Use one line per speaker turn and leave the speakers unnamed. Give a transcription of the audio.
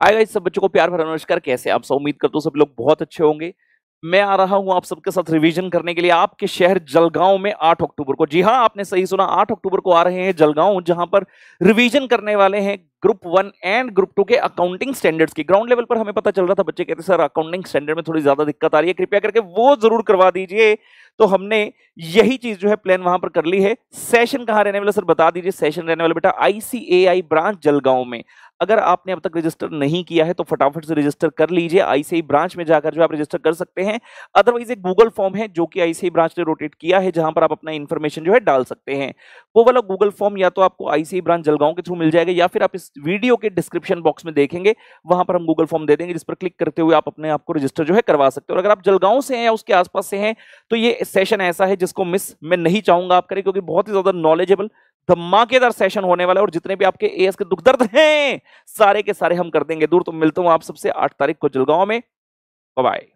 आएगा इस सब बच्चों को प्यार भरा नमस्कार, कैसे आप सब? उम्मीद करते हो सब लोग बहुत अच्छे होंगे। मैं आ रहा हूँ आप सबके साथ रिवीजन करने के लिए आपके शहर जलगांव में 8 अक्टूबर को। जी हाँ, आपने सही सुना 8 अक्टूबर को आ रहे हैं जलगांव, जहाँ पर रिवीजन करने वाले हैं group one and group two के अकाउंटिंग स्टैंडर्ड्स की। ग्राउंड लेवल पर हमें पता चल रहा था, बच्चे कहते, सर अकाउंटिंग स्टैंडर्ड में थोड़ी ज़्यादा दिक्कत आ रही है, कृपया करके वो ज़रूर करवा दीजिए। तो हमने यही चीज़ जो है प्लान वहाँ पर कर ली है। सेशन कहाँ रहने वाला सर, बता दीजिए सेशन रहने वाला बेटा आईसीएआई ब्रांच जलगांव में। अगर आपने अब तक रजिस्टर नहीं किया है तो फटाफट से रजिस्टर कर लीजिए आईसीआई ब्रांच में जाकर जो आप रजिस्टर कर सकते हैं। अदरवाइज़ एक गूगल फॉर्म है जो कि आईसीआई ब्रांच ने रोटेट किया है, जहाँ पर आप अपना इन्फॉर्मेशन जो है डाल सकते हैं। वो वाला गूगल फॉर्म या तो आपको आईसीआई ब्रांच जलगांव के थ्रू मिल जाएगा या फिर आप इस वीडियो के डिस्क्रिप्शन बॉक्स में देखेंगे, वहाँ पर हम गूगल फॉर्म दे देंगे, जिस पर क्लिक करते हुए आप अपने आपको रजिस्टर जो है करवा सकते हो। और अगर आप जलगांव से हैं या उसके आसपास से हैं तो ये सेशन ऐसा है जिसको मिस मैं नहीं चाहूँगा आप करें, क्योंकि बहुत ही ज़्यादा नॉलेजेबल धमाकेदार सेशन होने वाला है और जितने भी आपके एएस के दुख दर्द हैं, सारे के सारे हम कर देंगे। दूर तो मिलता हूँ आप सबसे आठ तारीख को जलगांव में। बाय